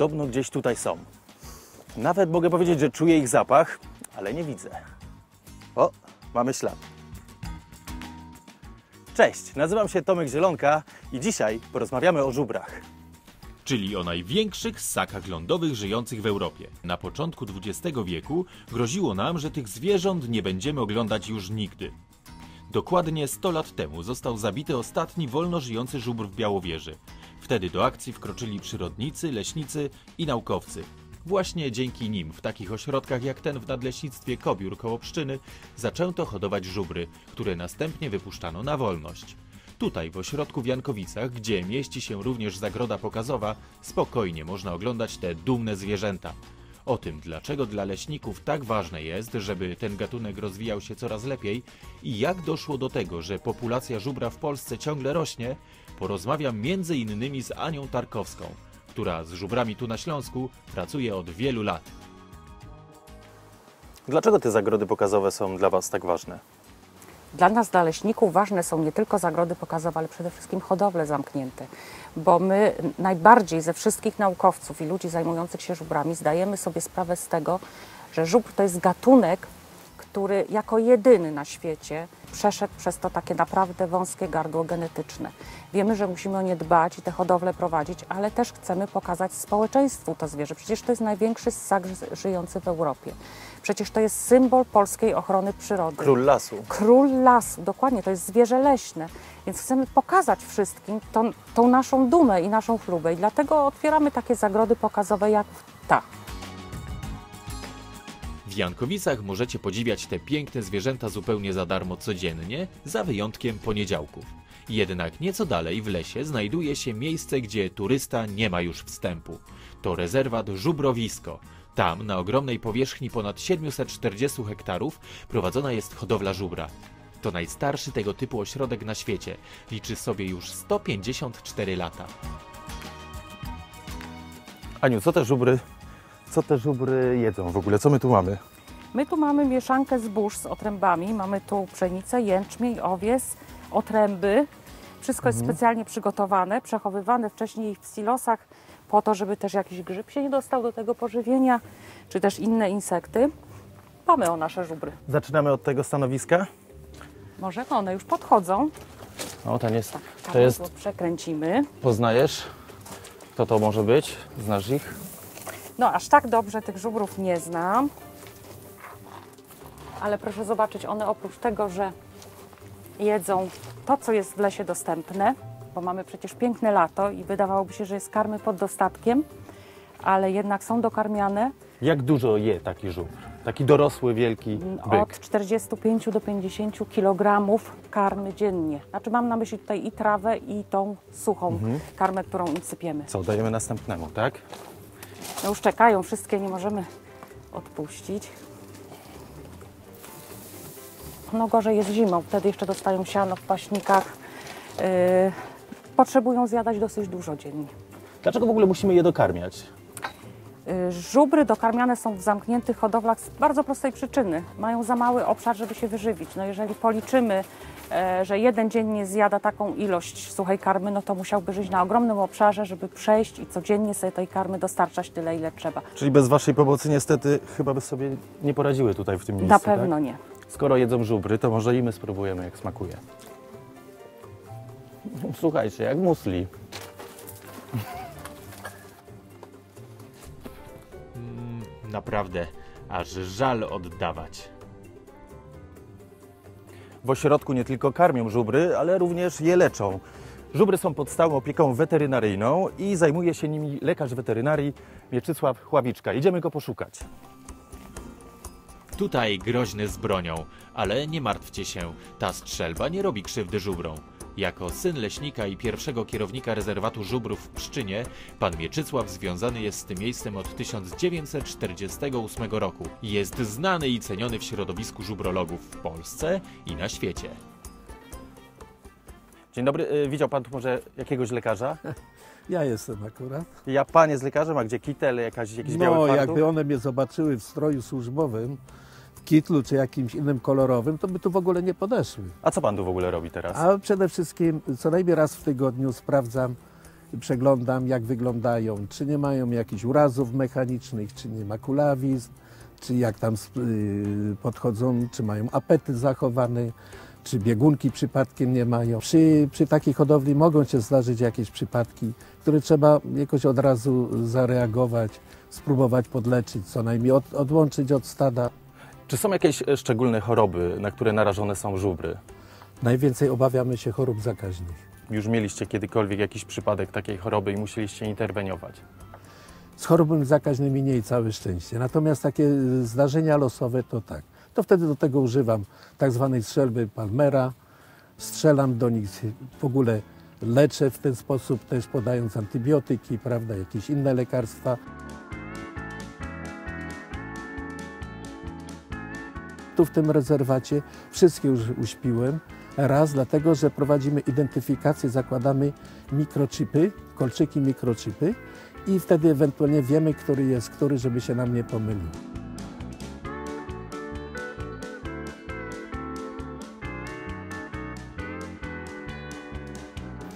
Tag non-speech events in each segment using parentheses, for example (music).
podobno gdzieś tutaj są. Nawet mogę powiedzieć, że czuję ich zapach, ale nie widzę. O, mamy ślad. Cześć, nazywam się Tomek Zielonka i dzisiaj porozmawiamy o żubrach. czyli o największych ssakach lądowych żyjących w Europie. Na początku XX wieku groziło nam, że tych zwierząt nie będziemy oglądać już nigdy. Dokładnie 100 lat temu został zabity ostatni wolno żyjący żubr w Białowieży. Wtedy do akcji wkroczyli przyrodnicy, leśnicy i naukowcy. Właśnie dzięki nim w takich ośrodkach jak ten w nadleśnictwie Kobiór koło Pszczyny zaczęto hodować żubry, które następnie wypuszczano na wolność. Tutaj, w ośrodku w Jankowicach, gdzie mieści się również zagroda pokazowa, spokojnie można oglądać te dumne zwierzęta. O tym, dlaczego dla leśników tak ważne jest, żeby ten gatunek rozwijał się coraz lepiej i jak doszło do tego, że populacja żubra w Polsce ciągle rośnie, porozmawiam między innymi z Anią Tarkowską, która z żubrami tu na Śląsku pracuje od wielu lat. Dlaczego te zagrody pokazowe są dla Was tak ważne? Dla nas, dla leśników, ważne są nie tylko zagrody pokazowe, ale przede wszystkim hodowle zamknięte, bo my najbardziej ze wszystkich naukowców i ludzi zajmujących się żubrami zdajemy sobie sprawę z tego, że żubr to jest gatunek, który jako jedyny na świecie przeszedł przez to takie naprawdę wąskie gardło genetyczne. Wiemy, że musimy o nie dbać i te hodowle prowadzić, ale też chcemy pokazać społeczeństwu to zwierzę. Przecież to jest największy ssak ży- żyjący w Europie. Przecież to jest symbol polskiej ochrony przyrody. Król lasu. Król lasu, dokładnie, to jest zwierzę leśne. Więc chcemy pokazać wszystkim tą, tą naszą dumę i naszą chlubę. I dlatego otwieramy takie zagrody pokazowe jak ta. W Jankowicach możecie podziwiać te piękne zwierzęta zupełnie za darmo codziennie, za wyjątkiem poniedziałków. Jednak nieco dalej w lesie znajduje się miejsce, gdzie turysta nie ma już wstępu. To rezerwat Żubrowisko. Tam, na ogromnej powierzchni ponad 740 hektarów, prowadzona jest hodowla żubra. To najstarszy tego typu ośrodek na świecie. Liczy sobie już 154 lata. Aniu, co te żubry, co te żubry jedzą w ogóle? Co my tu mamy? My tu mamy mieszankę zbóż z otrębami. Mamy tu pszenicę, jęczmień, owies, otręby. Wszystko jest specjalnie przygotowane, przechowywane wcześniej w silosach po to, żeby też jakiś grzyb się nie dostał do tego pożywienia, czy też inne insekty. Mamy o nasze żubry. Zaczynamy od tego stanowiska. Może one już podchodzą. O, ten jest, Tak, to jest, przekręcimy. poznajesz? Kto to może być? Znasz ich? No, aż tak dobrze tych żubrów nie znam. Ale proszę zobaczyć, one oprócz tego, że jedzą to, co jest w lesie dostępne, bo mamy przecież piękne lato i wydawałoby się, że jest karmy pod dostatkiem, ale jednak są dokarmiane Jak dużo je taki żubr? Taki dorosły, wielki byk. od 45 do 50 kg karmy dziennie. Znaczy mam na myśli tutaj i trawę, i tą suchą karmę, którą im sypiemy. Co, dajemy następnemu, tak? No już czekają wszystkie, nie możemy odpuścić. No gorzej jest zimą, wtedy jeszcze dostają siano w paśnikach. Yy, potrzebują zjadać dosyć dużo dziennie. Dlaczego w ogóle musimy je dokarmiać? Yy, żubry dokarmiane są w zamkniętych hodowlach z bardzo prostej przyczyny. Mają za mały obszar, żeby się wyżywić. No jeżeli policzymy, że jeden dziennie zjada taką ilość suchej karmy, no to musiałby żyć na ogromnym obszarze, żeby przejść i codziennie sobie tej karmy dostarczać tyle, ile trzeba. Czyli bez Waszej pomocy niestety chyba by sobie nie poradziły tutaj w tym miejscu, Na pewno tak? nie. Skoro jedzą żubry, to może i my spróbujemy, jak smakuje. Słuchajcie, jak musli. Naprawdę, aż żal oddawać. W ośrodku nie tylko karmią żubry, ale również je leczą. Żubry są pod stałą opieką weterynaryjną i zajmuje się nimi lekarz weterynarii Mieczysław Chławiczka. Idziemy go poszukać. Tutaj groźny z bronią, ale nie martwcie się, ta strzelba nie robi krzywdy żubrom. Jako syn leśnika i pierwszego kierownika rezerwatu żubrów w Pszczynie, pan Mieczysław związany jest z tym miejscem od 1948 roku. Jest znany i ceniony w środowisku żubrologów w Polsce i na świecie. Dzień dobry, y, widział Pan tu może jakiegoś lekarza? (laughs) Ja jestem akurat. Ja Pan jest lekarzem, a gdzie kitel, jakaś, jakiś biały No, jakby one mnie zobaczyły w stroju służbowym, kitlu czy jakimś innym kolorowym, to by tu w ogóle nie podeszły. A co Pan tu w ogóle robi teraz? A przede wszystkim co najmniej raz w tygodniu sprawdzam przeglądam jak wyglądają, czy nie mają jakichś urazów mechanicznych, czy nie ma kulawizn, czy jak tam y, podchodzą, czy mają apetyt zachowany, czy biegunki przypadkiem nie mają. Przy, przy takiej hodowli mogą się zdarzyć jakieś przypadki, które trzeba jakoś od razu zareagować, spróbować podleczyć, co najmniej od, odłączyć od stada. Czy są jakieś e, szczególne choroby, na które narażone są żubry? Najwięcej obawiamy się chorób zakaźnych. Już mieliście kiedykolwiek jakiś przypadek takiej choroby i musieliście interweniować? Z chorobami zakaźnymi nie i całe szczęście. Natomiast takie zdarzenia losowe to tak. To wtedy do tego używam tak zwanej strzelby Palmera. Strzelam do nich, w ogóle leczę w ten sposób, też podając antybiotyki, prawda, jakieś inne lekarstwa. W tym rezerwacie wszystkie już uśpiłem. Raz, dlatego że prowadzimy identyfikację, zakładamy mikrochipy, kolczyki mikrochipy i wtedy ewentualnie wiemy, który jest który, żeby się nam nie pomylił.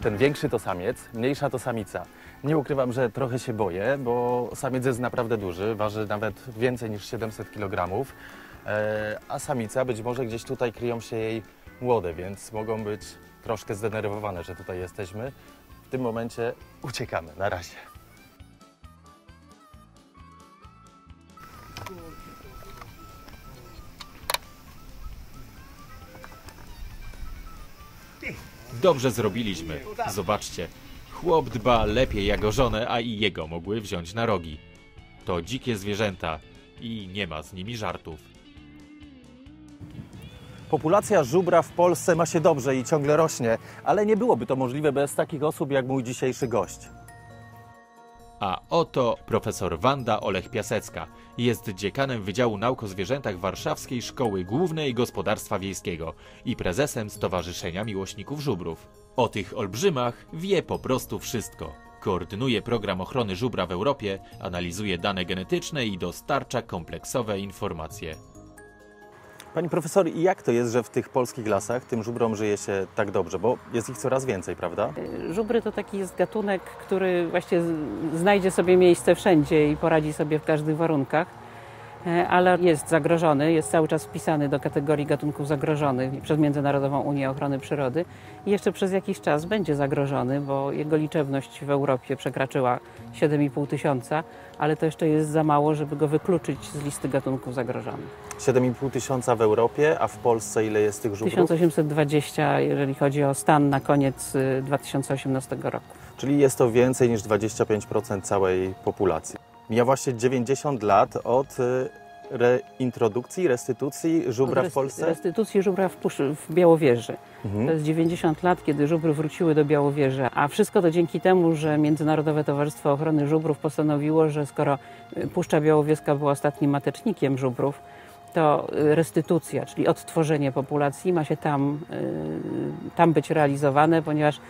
Ten większy to samiec, mniejsza to samica. Nie ukrywam, że trochę się boję, bo samiec jest naprawdę duży, waży nawet więcej niż 700 kg, a samica być może gdzieś tutaj kryją się jej młode, więc mogą być troszkę zdenerwowane, że tutaj jesteśmy. W tym momencie uciekamy. Na razie. Dobrze zrobiliśmy. Zobaczcie. Chłop dba lepiej jak o żonę, a i jego mogły wziąć na rogi. To dzikie zwierzęta i nie ma z nimi żartów. Populacja żubra w Polsce ma się dobrze i ciągle rośnie, ale nie byłoby to możliwe bez takich osób jak mój dzisiejszy gość. A oto profesor Wanda Olech-Piasecka. Jest dziekanem Wydziału Nauk o Zwierzętach Warszawskiej Szkoły Głównej Gospodarstwa Wiejskiego i prezesem Stowarzyszenia Miłośników Żubrów. O tych olbrzymach wie po prostu wszystko. Koordynuje program ochrony żubra w Europie, analizuje dane genetyczne i dostarcza kompleksowe informacje. Pani profesor, jak to jest, że w tych polskich lasach tym żubrom żyje się tak dobrze? Bo jest ich coraz więcej, prawda? Żubry to taki jest gatunek, który właśnie znajdzie sobie miejsce wszędzie i poradzi sobie w każdych warunkach, E, ale jest zagrożony, jest cały czas wpisany do kategorii gatunków zagrożonych przez Międzynarodową Unię Ochrony Przyrody i jeszcze przez jakiś czas będzie zagrożony, bo jego liczebność w Europie przekraczyła 7,5 tysiąca, ale to jeszcze jest za mało, żeby go wykluczyć z listy gatunków zagrożonych. 7,5 tysiąca w Europie, a w Polsce ile jest tych żubrów? 1820, jeżeli chodzi o stan na koniec y, 2018 roku. Czyli jest to więcej niż 25% całej populacji. Mija właśnie 90 lat od y, reintrodukcji, restytucji żubra w Polsce. Restytucji żubra w, w Białowieży. To Mhm. jest 90 lat, kiedy żubry wróciły do Białowieży, a wszystko to dzięki temu, że Międzynarodowe Towarzystwo Ochrony Żubrów postanowiło, że skoro y, Puszcza Białowieska była ostatnim matecznikiem żubrów, to y, restytucja, czyli odtworzenie populacji ma się tam, y, tam być realizowane, ponieważ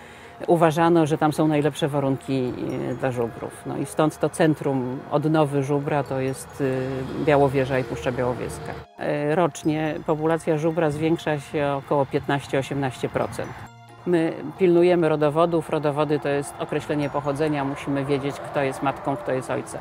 uważano, że tam są najlepsze warunki y, dla żubrów. No i stąd to centrum odnowy żubra to jest Białowieża i Puszcza Białowieska. Rocznie populacja żubra zwiększa się około 15-18%. My pilnujemy rodowodów. Rodowody to jest określenie pochodzenia. Musimy wiedzieć, kto jest matką, kto jest ojcem.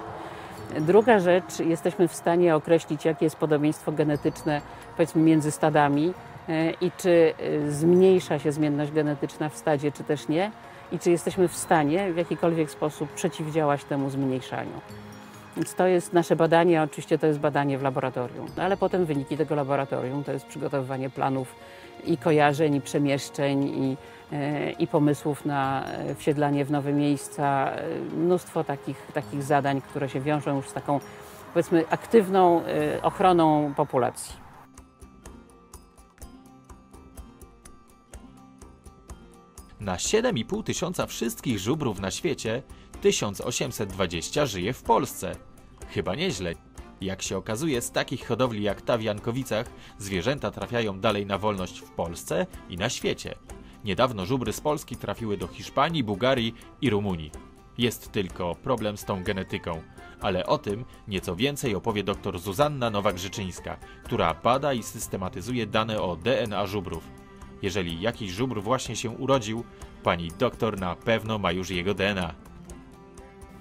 Druga rzecz, jesteśmy w stanie określić, jakie jest podobieństwo genetyczne powiedzmy między stadami e, i czy e, zmniejsza się zmienność genetyczna w stadzie, czy też nie, i czy jesteśmy w stanie w jakikolwiek sposób przeciwdziałać temu zmniejszaniu. Więc to jest nasze badanie, oczywiście to jest badanie w laboratorium, No, ale potem wyniki tego laboratorium to jest przygotowywanie planów i kojarzeń, i przemieszczeń, i, i pomysłów na e, wsiedlanie w nowe miejsca. E, Mnóstwo takich, takich zadań, które się wiążą już z taką powiedzmy aktywną e, ochroną populacji. Na 7,5 tysiąca wszystkich żubrów na świecie 1820 żyje w Polsce. Chyba nieźle. Jak się okazuje, z takich hodowli jak ta w Jankowicach zwierzęta trafiają dalej na wolność w Polsce i na świecie. Niedawno żubry z Polski trafiły do Hiszpanii, Bułgarii i Rumunii. Jest tylko problem z tą genetyką, ale o tym nieco więcej opowie dr Zuzanna Nowak-Życzyńska, która bada i systematyzuje dane o DNA żubrów. Jeżeli jakiś żubr właśnie się urodził, Pani doktor na pewno ma już jego DNA.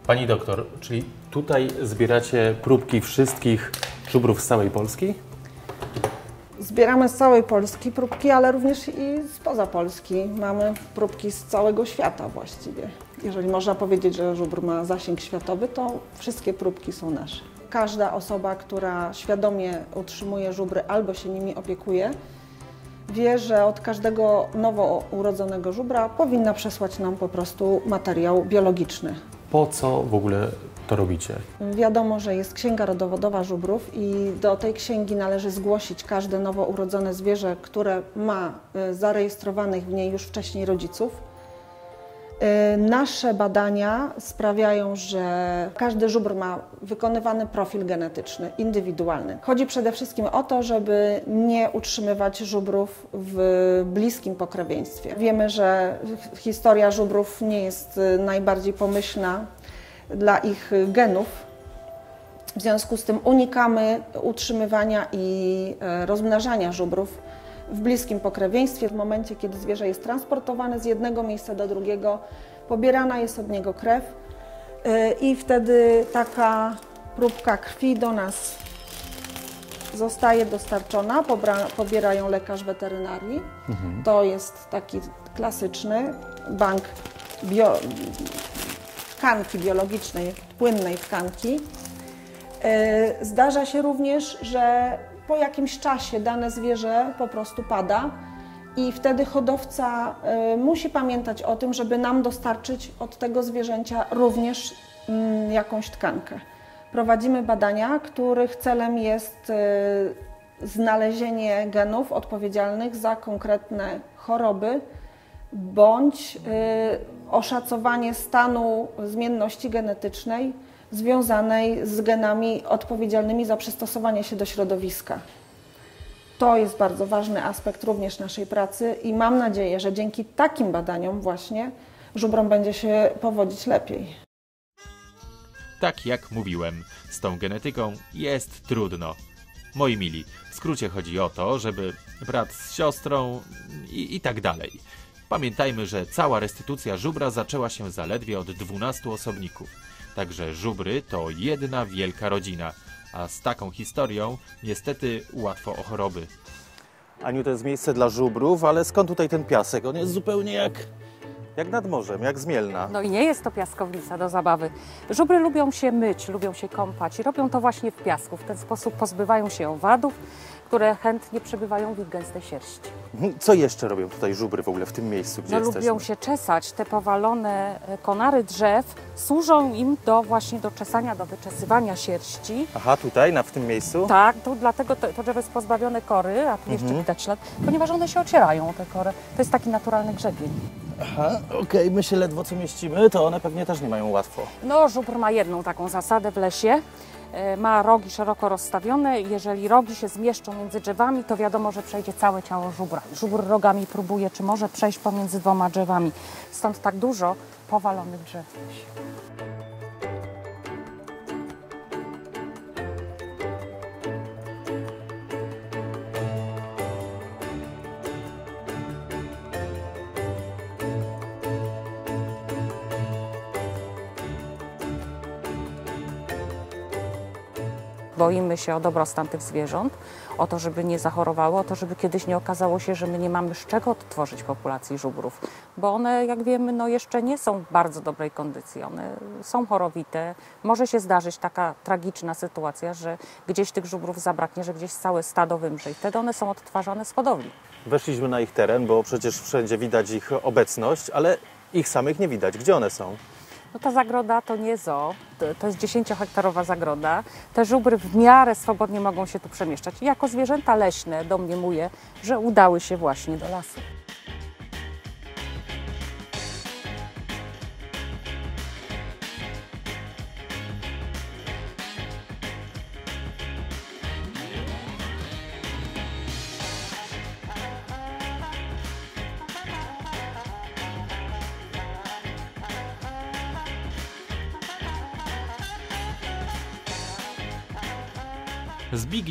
Pani doktor, czyli tutaj zbieracie próbki wszystkich żubrów z całej Polski? Zbieramy z całej Polski próbki, ale również i spoza Polski. Mamy próbki z całego świata właściwie. Jeżeli można powiedzieć, że żubr ma zasięg światowy, to wszystkie próbki są nasze. Każda osoba, która świadomie utrzymuje żubry albo się nimi opiekuje, wie, że od każdego nowo urodzonego żubra powinna przesłać nam po prostu materiał biologiczny. Po co w ogóle to robicie? Wiadomo, że jest księga rodowodowa żubrów i do tej księgi należy zgłosić każde nowo urodzone zwierzę, które ma y, zarejestrowanych w niej już wcześniej rodziców. Y, Nasze badania sprawiają, że każdy żubr ma wykonywany profil genetyczny, indywidualny. Chodzi przede wszystkim o to, żeby nie utrzymywać żubrów w bliskim pokrewieństwie. Wiemy, że historia żubrów nie jest y, najbardziej pomyślna dla ich genów. W związku z tym unikamy utrzymywania i e, rozmnażania żubrów w bliskim pokrewieństwie. W momencie, kiedy zwierzę jest transportowane z jednego miejsca do drugiego, pobierana jest od niego krew e, i wtedy taka próbka krwi do nas zostaje dostarczona, pobra, pobiera ją lekarz weterynarii. To jest taki klasyczny bank bio, tkanki biologicznej, płynnej tkanki. E, Zdarza się również, że po jakimś czasie dane zwierzę po prostu pada i wtedy hodowca e, musi pamiętać o tym, żeby nam dostarczyć od tego zwierzęcia również mm, jakąś tkankę. Prowadzimy badania, których celem jest e, znalezienie genów odpowiedzialnych za konkretne choroby bądź y, oszacowanie stanu zmienności genetycznej związanej z genami odpowiedzialnymi za przystosowanie się do środowiska. To jest bardzo ważny aspekt również naszej pracy i mam nadzieję, że dzięki takim badaniom właśnie żubrom będzie się powodzić lepiej. Tak jak mówiłem, z tą genetyką jest trudno. Moi mili, w skrócie chodzi o to, żeby brat z siostrą i, i tak dalej. Pamiętajmy, że cała restytucja żubra zaczęła się zaledwie od 12 osobników. Także żubry to jedna wielka rodzina, a z taką historią niestety łatwo o choroby. Aniu, to jest miejsce dla żubrów, ale skąd tutaj ten piasek? On jest zupełnie jak, jak nad morzem, jak z Mielna. No i nie jest to piaskownica do zabawy. Żubry lubią się myć, lubią się kąpać i robią to właśnie w piasku. W ten sposób pozbywają się owadów, które chętnie przebywają w ich gęstej sierści. Co jeszcze robią tutaj żubry w ogóle w tym miejscu, gdzie No, jesteśmy? lubią się czesać. Te powalone e, konary drzew służą im do właśnie do czesania, do wyczesywania sierści. Aha, tutaj, na, w tym miejscu? Tak, tu dlatego to, to drzewo jest pozbawione kory, a tu jeszcze widać ślad, ponieważ one się ocierają te kory. To jest taki naturalny grzebień. Aha, okej, my się ledwo co mieścimy, to one pewnie też nie mają łatwo. No, żubr ma jedną taką zasadę w lesie. E, Ma rogi szeroko rozstawione. Jeżeli rogi się zmieszczą między drzewami, to wiadomo, że przejdzie całe ciało żubra. Żubr rogami próbuje, czy może przejść pomiędzy dwoma drzewami. Stąd tak dużo powalonych drzew Boimy się o dobrostan tych zwierząt, o to, żeby nie zachorowało, o to, żeby kiedyś nie okazało się, że my nie mamy z czego odtworzyć populacji żubrów, bo one, jak wiemy, no jeszcze nie są w bardzo dobrej kondycji. One są chorowite. Może się zdarzyć taka tragiczna sytuacja, że gdzieś tych żubrów zabraknie, że gdzieś całe stado wymrze i wtedy one są odtwarzane z hodowli. Weszliśmy na ich teren, bo przecież wszędzie widać ich obecność, ale ich samych nie widać. Gdzie one są? No ta zagroda to nie zoo, to- jest 10-hektarowa zagroda. Te żubry w miarę swobodnie mogą się tu przemieszczać. I jako zwierzęta leśne domniemuję, że udały się właśnie do lasu.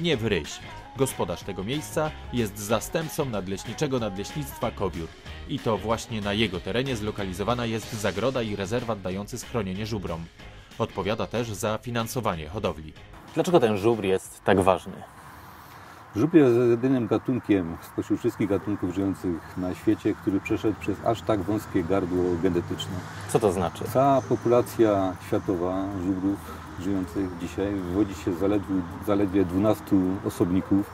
Zbigniew Ryś, gospodarz tego miejsca, jest zastępcą nadleśniczego Nadleśnictwa Kobiór. I to właśnie na jego terenie zlokalizowana jest zagroda i rezerwat dający schronienie żubrom. Odpowiada też za finansowanie hodowli. Dlaczego ten żubr jest tak ważny? Żubr jest jedynym gatunkiem spośród wszystkich gatunków żyjących na świecie, który przeszedł przez aż tak wąskie gardło genetyczne. Co to znaczy? Cała populacja światowa żubrów żyjących dzisiaj wywodzi się zaledwie, zaledwie 12 osobników,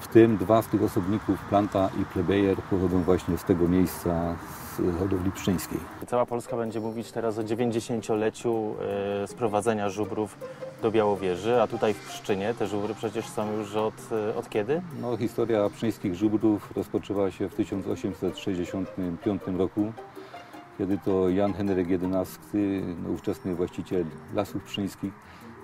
w tym dwa z tych osobników, planta i plebejer, pochodzą właśnie z tego miejsca, z hodowli pszczyńskiej. Cała Polska będzie mówić teraz o 90-leciu e, sprowadzenia żubrów do Białowieży, a tutaj w Pszczynie te żubry przecież są już od, e, od kiedy? No, historia pszczyńskich żubrów rozpoczęła się w 1865 roku, kiedy to Jan Henryk XI, no, ówczesny właściciel lasów pszczyńskich,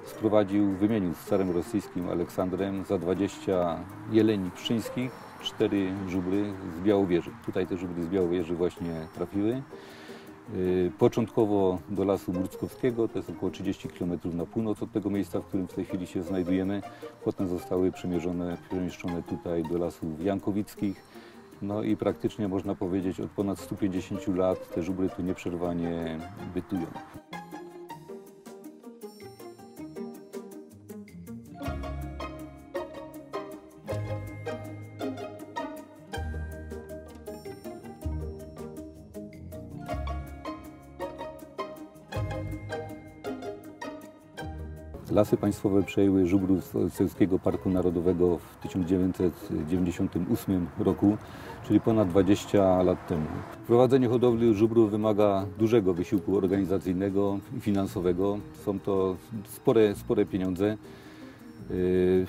sprowadził, wymienił z carem rosyjskim Aleksandrem za 20 jeleni pszczyńskich, cztery żubry z Białowieży. Tutaj te żubry z Białowieży właśnie trafiły. Y, Początkowo do lasu Murckowskiego, to jest około 30 km na północ od tego miejsca, w którym w tej chwili się znajdujemy. Potem zostały przemieszczone tutaj do lasów jankowickich. No i praktycznie można powiedzieć od ponad 150 lat te żubry tu nieprzerwanie bytują. Lasy państwowe przejęły żubrów z Cełskiego Parku Narodowego w 1998 roku, czyli ponad 20 lat temu. Prowadzenie hodowli żubrów wymaga dużego wysiłku organizacyjnego i finansowego. Są to spore, spore pieniądze. Yy,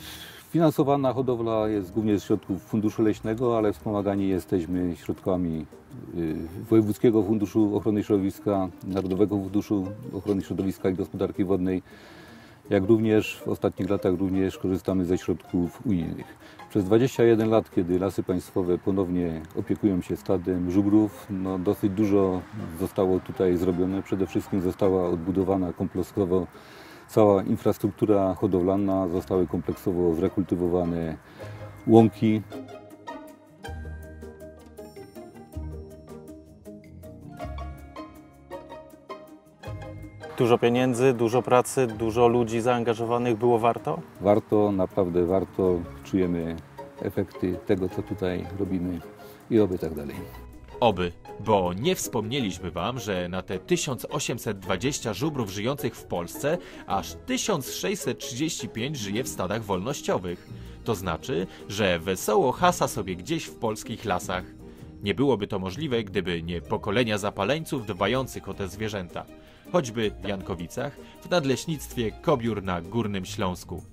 Finansowana hodowla jest głównie z środków Funduszu Leśnego, ale wspomagani jesteśmy środkami yy, Wojewódzkiego Funduszu Ochrony Środowiska, Narodowego Funduszu Ochrony Środowiska i Gospodarki Wodnej, jak również w ostatnich latach również korzystamy ze środków unijnych. Przez 21 lat, kiedy lasy państwowe ponownie opiekują się stadem żubrów, no dosyć dużo zostało tutaj zrobione. Przede wszystkim została odbudowana kompleksowo cała infrastruktura hodowlana, zostały kompleksowo zrekultywowane łąki. Dużo pieniędzy, dużo pracy, dużo ludzi zaangażowanych. Było warto? Warto, naprawdę warto, czujemy efekty tego, co tutaj robimy i oby tak dalej. Oby, bo nie wspomnieliśmy Wam, że na te 1820 żubrów żyjących w Polsce aż 1635 żyje w stadach wolnościowych. To znaczy, że wesoło hasa sobie gdzieś w polskich lasach. Nie byłoby to możliwe, gdyby nie pokolenia zapaleńców dbających o te zwierzęta. Choćby w Jankowicach, w nadleśnictwie Kobiór na Górnym Śląsku.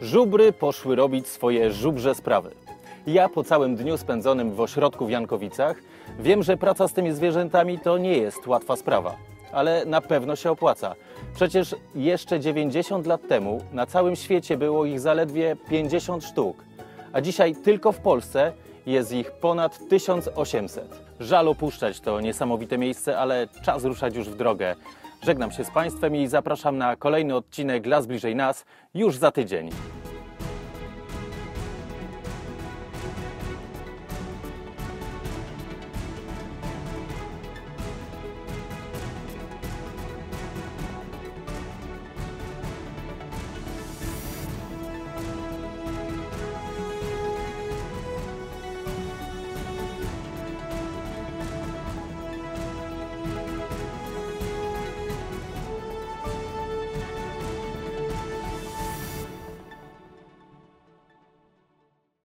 Żubry poszły robić swoje żubrze sprawy. Ja po całym dniu spędzonym w ośrodku w Jankowicach wiem, że praca z tymi zwierzętami to nie jest łatwa sprawa, ale na pewno się opłaca. Przecież jeszcze 90 lat temu na całym świecie było ich zaledwie 50 sztuk, a dzisiaj tylko w Polsce jest ich ponad 1800. Żal opuszczać to niesamowite miejsce, ale czas ruszać już w drogę. Żegnam się z Państwem i zapraszam na kolejny odcinek Las Bliżej Nas już za tydzień.